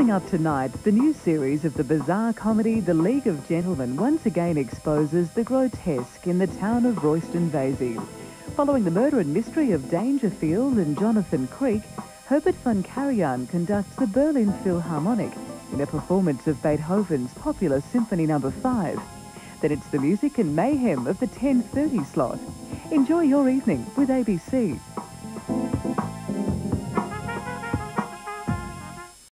Coming up tonight, the new series of the bizarre comedy The League of Gentlemen once again exposes the grotesque in the town of Royston Vasey. Following the murder and mystery of Dangerfield and Jonathan Creek, Herbert von Karajan conducts the Berlin Philharmonic in a performance of Beethoven's popular Symphony No. 5. Then it's the music and mayhem of the 10.30 slot. Enjoy your evening with ABC.